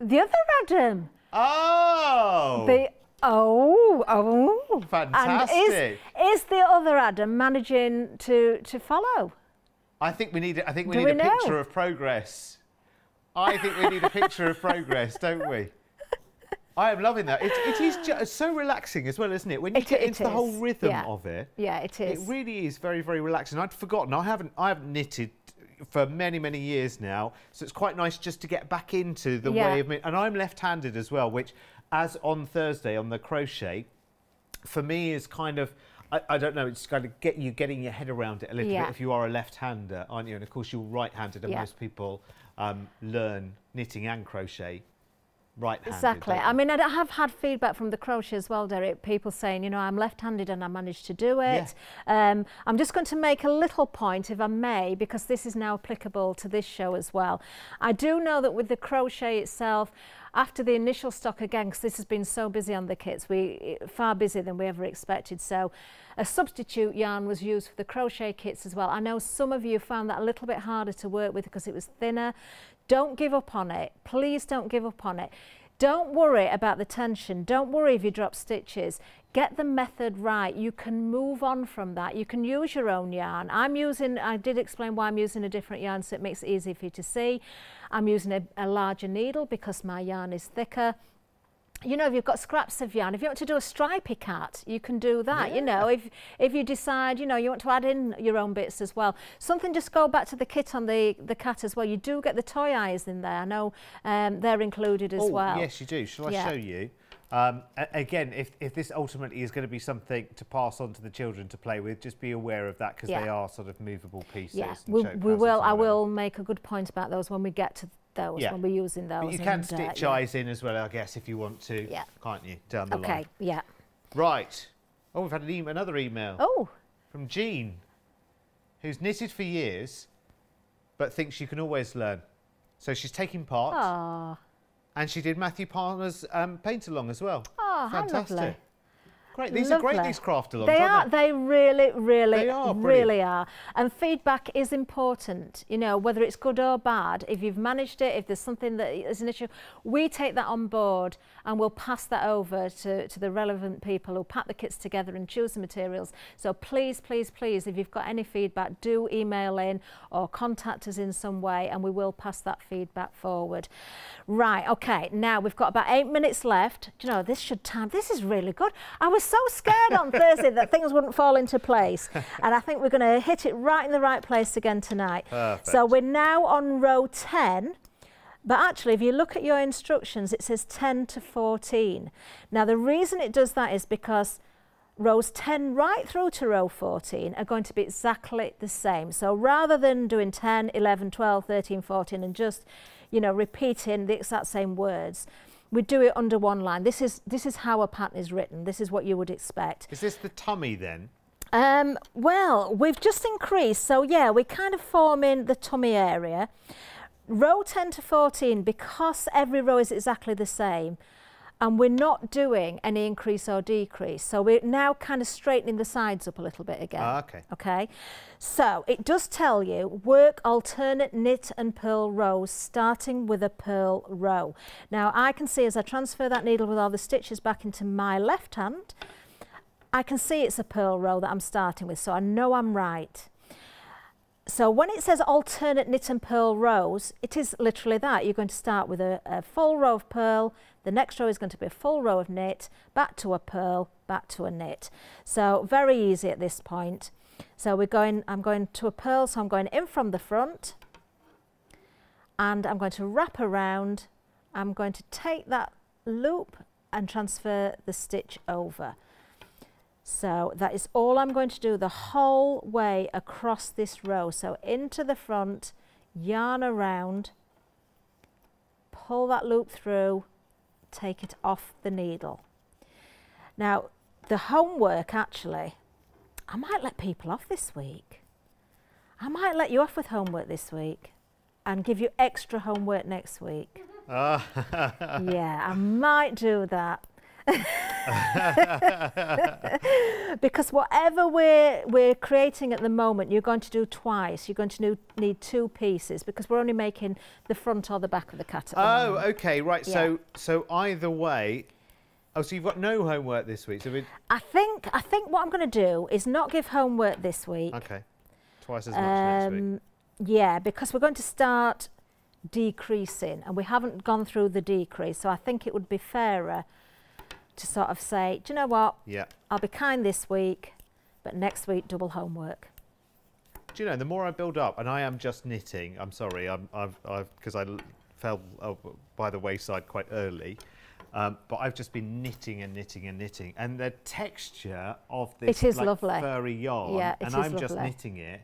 The other Adam. Oh. The oh oh. Fantastic. And is, is the other Adam managing to to follow? I think we need. I think we Do need we a know? picture of progress. I think we need a picture of progress, don't we? I am loving that. It, it is just so relaxing as well, isn't it? When you it, get into the whole rhythm yeah. of it. Yeah, it is. It really is very, very relaxing. I'd forgotten. I haven't. I haven't knitted for many, many years now. So it's quite nice just to get back into the yeah. way of... Me. And I'm left-handed as well, which, as on Thursday on the crochet, for me is kind of... I, I, don't know, it's kind of get you getting your head around it a little yeah. bit if you are a left-hander, aren't you? And of course you're right-handed and yeah. most people um, learn knitting and crochet right-handed. Exactly. I mean, I have had feedback from the crochet as well, Derek. People saying, you know, I'm left-handed and I managed to do it. Yeah. Um, I'm just going to make a little point, if I may, because this is now applicable to this show as well. I do know that with the crochet itself, after the initial stock again, because this has been so busy on the kits, we far busier than we ever expected. So a substitute yarn was used for the crochet kits as well. I know some of you found that a little bit harder to work with because it was thinner. Don't give up on it. Please don't give up on it. Don't worry about the tension. Don't worry if you drop stitches. Get the method right. You can move on from that. You can use your own yarn. I'm using, I did explain why I'm using a different yarn so it makes it easy for you to see. I'm using a, a larger needle because my yarn is thicker you know, if you've got scraps of yarn, if you want to do a stripy cat, you can do that. Yeah. You know, if if you decide, you know, you want to add in your own bits as well. Something just go back to the kit on the the cat as well. You do get the toy eyes in there. I know um, they're included as oh, well. Yes, you do. Shall I yeah. show you? Um, again, if, if this ultimately is going to be something to pass on to the children to play with, just be aware of that because yeah. they are sort of movable pieces. Yeah, we, we will. I will make a good point about those when we get to those yeah. when we're using those. But you can stitch uh, eyes yeah. in as well, I guess, if you want to, yeah. can't you, down the okay, line? Okay, yeah. Right. Oh, we've had an e another email. Oh. From Jean, who's knitted for years, but thinks you can always learn. So she's taking part. Aww. And she did Matthew Palmer's um, paint along as well. Oh, Fantastic. Great. These Lovely. are great, these craft alongs, They are. They? they? really, really, they are really are. And feedback is important, you know, whether it's good or bad. If you've managed it, if there's something that is an issue, we take that on board and we'll pass that over to, to the relevant people who pack the kits together and choose the materials. So please, please, please, if you've got any feedback, do email in or contact us in some way and we will pass that feedback forward. Right, okay, now we've got about eight minutes left. Do you know, this should time, this is really good. I was so scared on Thursday that things wouldn't fall into place. And I think we're going to hit it right in the right place again tonight. Perfect. So we're now on row 10. But actually, if you look at your instructions, it says 10 to 14. Now, the reason it does that is because rows 10 right through to row 14 are going to be exactly the same. So rather than doing 10, 11, 12, 13, 14 and just, you know, repeating the exact same words, we do it under one line. This is, this is how a pattern is written. This is what you would expect. Is this the tummy then? Um, well, we've just increased. So yeah, we're kind of forming the tummy area. Row 10 to 14, because every row is exactly the same, and we're not doing any increase or decrease. So we're now kind of straightening the sides up a little bit again. Ah, okay. Okay. So it does tell you work alternate knit and purl rows starting with a purl row. Now I can see as I transfer that needle with all the stitches back into my left hand, I can see it's a purl row that I'm starting with, so I know I'm right. So when it says alternate knit and purl rows, it is literally that. You're going to start with a, a, full row of purl, the next row is going to be a full row of knit, back to a purl, back to a knit. So very easy at this point. So we're going, I'm going to a purl, so I'm going in from the front, and I'm going to wrap around, I'm going to take that loop and transfer the stitch over. So that is all I'm going to do the whole way across this row. So into the front, yarn around, pull that loop through, take it off the needle. Now, the homework actually, I might let people off this week. I might let you off with homework this week and give you extra homework next week. Ah. yeah, I might do that. because whatever we're, we're creating at the moment, you're going to do twice. You're going to need two pieces because we're only making the front or the back of the cat. oh, okay, right. Yeah. So, so either way, Oh, so you've got no homework this week. So I think I think what I'm going to do is not give homework this week. Okay, twice as much um, next week. Um, yeah, because we're going to start decreasing, and we haven't gone through the decrease. So I think it would be fairer to sort of say, do you know what? Yeah. I'll be kind this week, but next week double homework. Do you know, the more I build up, and I am just knitting, I'm sorry, I'm, I've, because I fell by the wayside quite early, um, but I've just been knitting and knitting and knitting. And the texture of this it is like, lovely. furry yarn, yeah, and I'm lovely. just knitting it.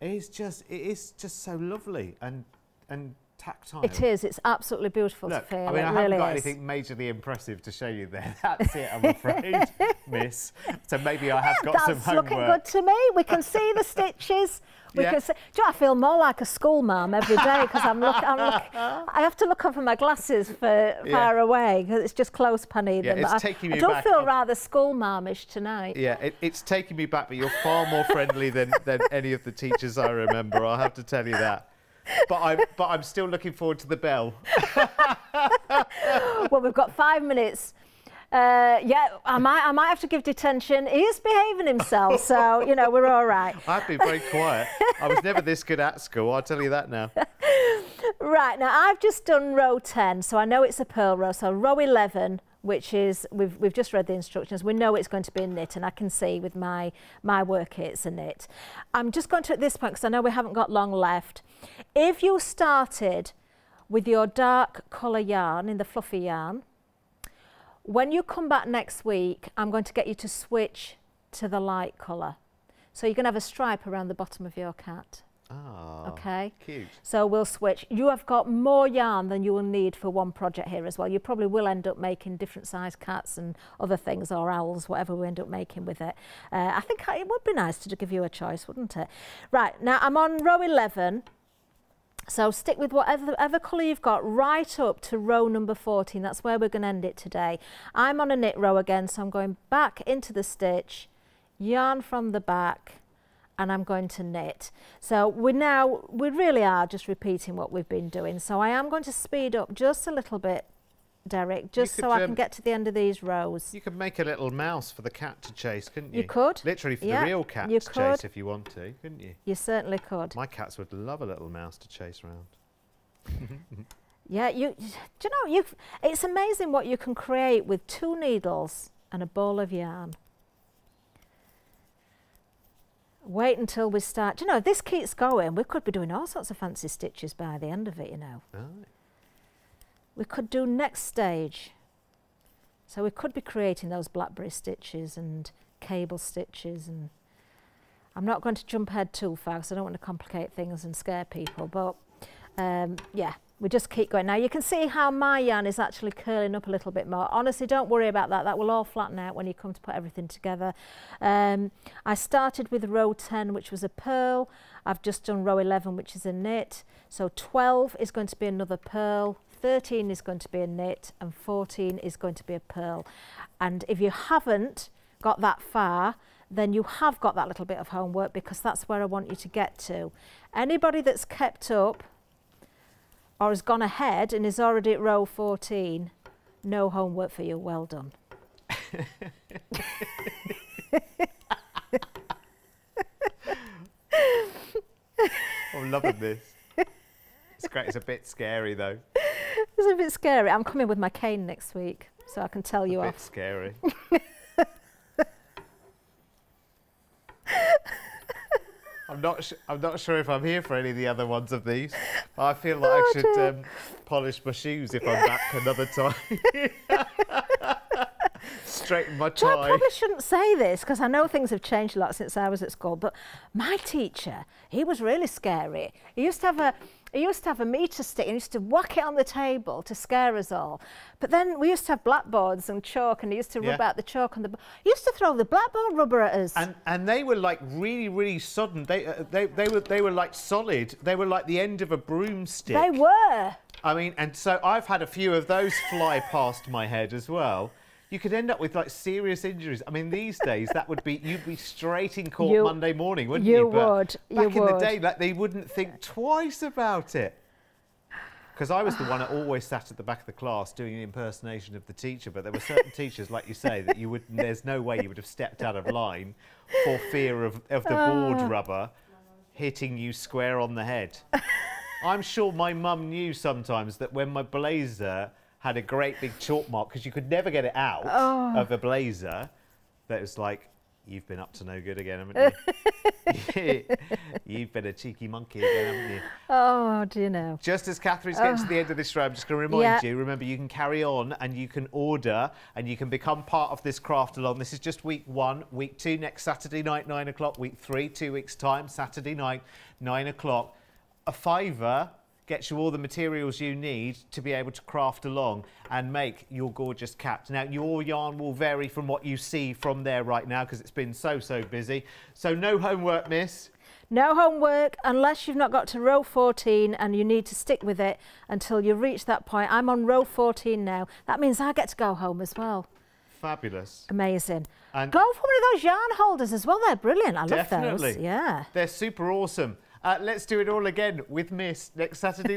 it, is just, it is just so lovely. And, and tactile. It is. It's absolutely beautiful Look, to feel. I mean, it I really haven't got is. anything majorly impressive to show you there. That's it, I'm afraid, miss. So maybe I have got That's some homework. looking good to me. We can see the stitches. We yeah. can see. Do you know, I feel more like a school mum every day because I'm looking. I'm look, I have to look over my glasses for yeah. far away because it's just close up I need yeah, them. It's I, taking me I don't back. feel rather school marmish tonight. Yeah, it, it's taking me back, but you're far more friendly than, than any of the teachers I remember. I'll have to tell you that but I'm but I'm still looking forward to the bell. well, we've got five minutes. Uh, yeah, I might, I might have to give detention. He is behaving himself, so you know we're all right. I've been very quiet. I was never this good at school. I'll tell you that now. right now, I've just done row ten, so I know it's a purl row. So row eleven which is we've we've just read the instructions. We know it's going to be a knit and I can see with my my work it's a knit. I'm just going to at this point because I know we haven't got long left. If you started with your dark colour yarn in the fluffy yarn when you come back next week I'm going to get you to switch to the light colour so you're going to have a stripe around the bottom of your cat. Oh, okay. Cute. So we'll switch. You have got more yarn than you will need for one project here as well. You probably will end up making different size cats and other things or owls, whatever we end up making with it. Uh, I think it would be nice to give you a choice, wouldn't it? Right, now I'm on row 11. So stick with whatever, whatever colour you've got right up to row number 14. That's where we're going to end it today. I'm on a knit row again, so I'm going back into the stitch, yarn from the back, and I'm going to knit. So we're now, we really are just repeating what we've been doing. So I am going to speed up just a little bit, Derek, just could, so I can um, get to the end of these rows. You could make a little mouse for the cat to chase, couldn't you? You could. Literally for the real cat you to could. chase if you want to, couldn't you? You certainly could. My cats would love a little mouse to chase around. yeah, you, do you know, you it's amazing what you can create with two needles and a ball of yarn. Wait until we start. You know, if this keeps going, we could be doing all sorts of fancy stitches by the end of it, you know. Right. We could do next stage. So we could be creating those blackberry stitches and cable stitches and I'm not going to jump ahead too far because I don't want to complicate things and scare people, but um, yeah, we just keep going. Now you can see how my yarn is actually curling up a little bit more. Honestly, don't worry about that. That will all flatten out when you come to put everything together. Um, I started with row 10, which was a purl. I've just done row 11, which is a knit. So 12 is going to be another purl. 13 is going to be a knit and 14 is going to be a purl. And if you haven't got that far, then you have got that little bit of homework because that's where I want you to get to. Anybody that's kept up or has gone ahead and is already at row 14, no homework for you, well done. I'm loving this. It's great. It's a bit scary though. It's a bit scary. I'm coming with my cane next week, so I can tell you a bit scary. I'm not. Sh- I'm not sure if I'm here for any of the other ones of these. I feel like Oh, I should um, polish my shoes if I'm back another time. Straighten my Well, I probably shouldn't say this because I know things have changed a lot since I was at school. But my teacher, he was really scary. He used to have a he used to have a meter stick and he used to whack it on the table to scare us all. But then we used to have blackboards and chalk, and he used to rub out the chalk on the. He used to throw the blackboard rubber at us. And and they were like really really sodden. They uh, they they were they were like solid. They were like the end of a broomstick. they were. I mean, and so I've had a few of those fly past my head as well. You could end up with like serious injuries. I mean, these days that would be you'd be straight in court You- Monday morning, wouldn't you? you But would, you Back in the day, like they wouldn't think twice about it. Because I was the one that always sat at the back of the class doing an impersonation of the teacher, but there were certain teachers, like you say, that you would. There's no way you would have stepped out of line for fear of, of the board Ah. rubber hitting you square on the head. I'm sure my mum knew sometimes that when my blazer had a great big chalk mark, because you could never get it out Oh. of a blazer, that was like, you've been up to no good again, haven't you? you've been a cheeky monkey again, haven't you? Oh, do you know? Just as Kathryn's getting to the end of this show, I'm just going to remind Yeah. you, remember, you can carry on and you can order and you can become part of this craft along. This is just week one. Week two, next Saturday night, 9 o'clock. Week three, two weeks' time, Saturday night, 9 o'clock. A fiver gets you all the materials you need to be able to craft along and make your gorgeous cap. Now, your yarn will vary from what you see from there right now because it's been so, so busy. So no homework, miss. No homework unless you've not got to row 14 and you need to stick with it until you reach that point. I'm on row 14 now. That means I get to go home as well. Fabulous. Amazing. And- go for one of those yarn holders as well. They're brilliant. I love those. Yeah. They're super awesome. Uh, let's do it all again with Miss next Saturday.